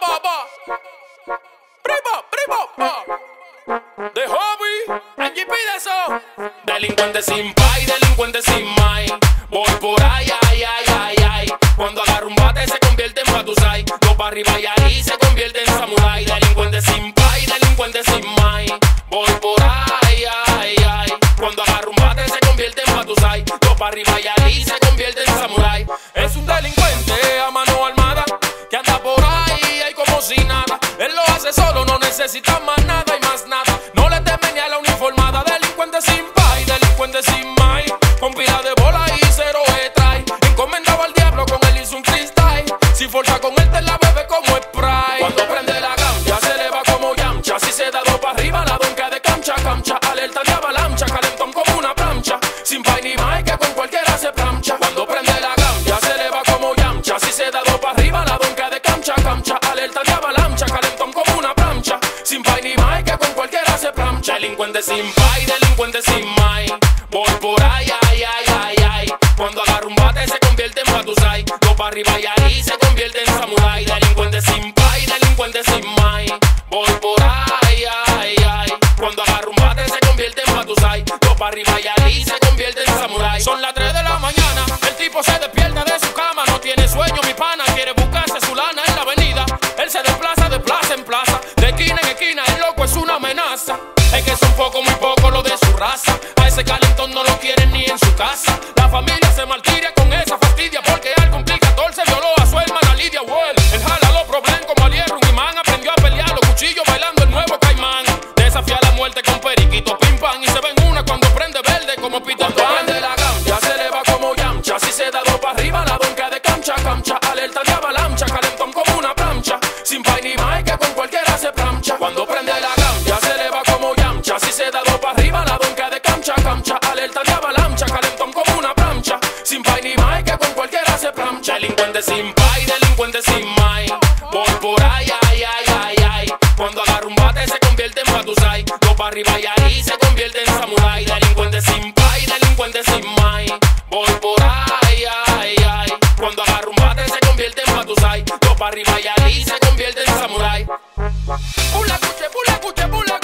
ba, ba. Primo, primo, ba. De hobby, Angie pide eso. Delincuente sin pay, delincuente sin mai. Voy por ahí, ay, ay, ay, ay. Cuando agarro un bate se convierte en batusai. Go para arriba y ahí se convierte en samurai. Delincuente sin pay, delincuente sin mai. Voy por ahí, ay, ay. Cuando agarro un bate se convierte en batusai. Go para arriba solo, no necesita más nada y más nada. No le teme ni a la uniformada. Delincuente sin pay, delincuente sin mai. Con pila de bola y cero de trae. Encomendado al diablo, con él hizo un freestyle. Si forza con él, te la bebe como spray. Cuando prende Delincuente sin pay, delincuente sin mai. Voy por ahí, ay, ay, ay, ay. Cuando agarro un bate se convierte en batusai. Go para arriba y ahí se convierte en samurai. Delincuente sin pay, delincuente sin mai. Voy por ahí, pan y se ven una cuando prende verde como Peter Pan. prende la gamcha, se le va como yamcha, si se da dos para arriba la bronca de camcha, camcha, alerta de avalancha, calentón como una plancha, sin pay ni más que con cualquiera se plancha. Cuando prende la gamcha, se le va como yamcha, si se da dos para arriba la bronca de camcha, camcha, alerta de avalancha, calentón como una plancha, sin pay ni más que con cualquiera se plancha. Delincuente sin pay, delincuente sin mai, por por ay, ay, ay, ay, ay, cuando agarra un bate se convierte en batusai, dos para arriba y ay, Dos para arriba y Ali se convierte en samurái. Pula cuche, pula cuche, pula